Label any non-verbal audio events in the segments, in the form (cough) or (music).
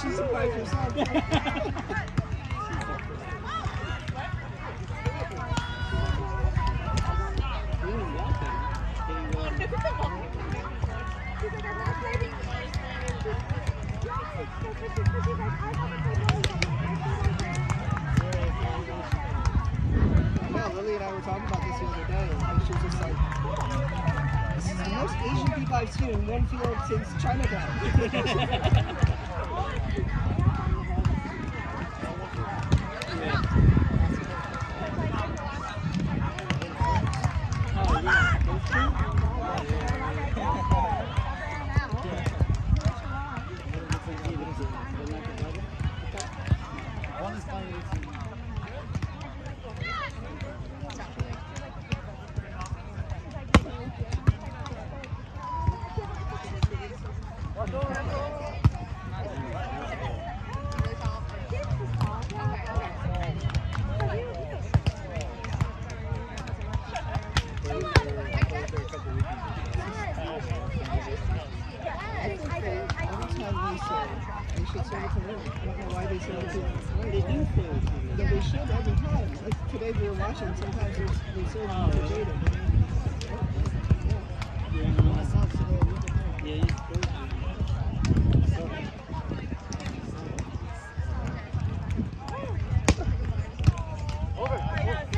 Congratulations to Pikers. Yeah, Lily and I were talking about this the other day, and she was just like, this is the most Asian people I've seen in one field since Chinatown. (laughs) today we were watching, sometimes it's serve oh, for Jada. Yeah, Over.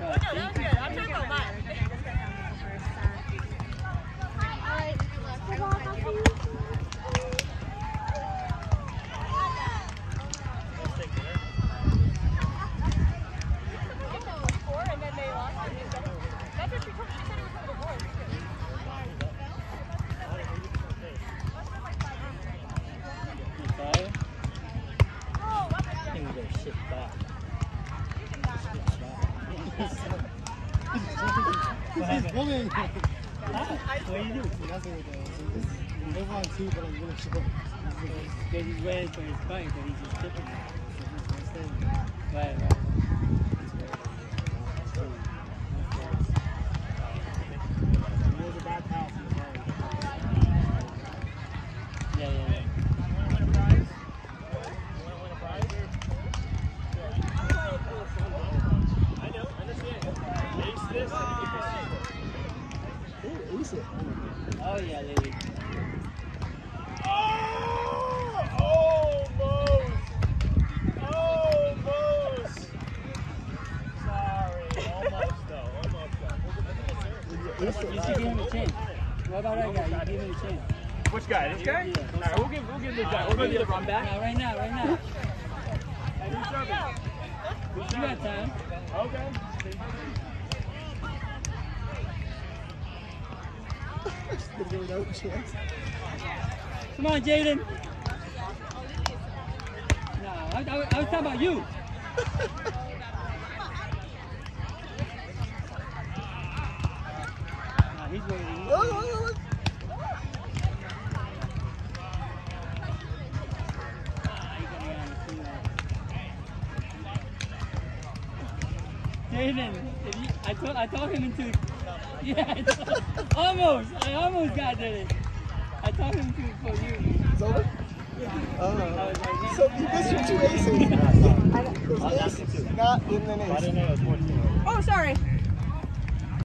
Because I'm talking about mine. Alright. Happened? Woman. What on too, but I'm he's ready for his fight, but he's just tipping it. Right, right. There's a back house in the car. Yeah, yeah, yeah. Ooh, it. Oh, yeah, lady. Ace it. You should give him a chance. What about that guy? You give him a chance. Which guy? This guy? Yeah. Alright, we'll give we'll give this guy. We'll go to the run back. Now, right now, right now. Hey, who's serving? You got time. Okay. Come on, Jaden. No, I, I, I was talking about you. Nah, he's waiting. Oh, oh, oh. Jaden, I told I told him into (laughs) yeah, I almost I almost got it. I told him to for you. It's over? I Uh, was like, so you missed your two aces. It was aces, not in the ace. know it was 14. Oh, sorry.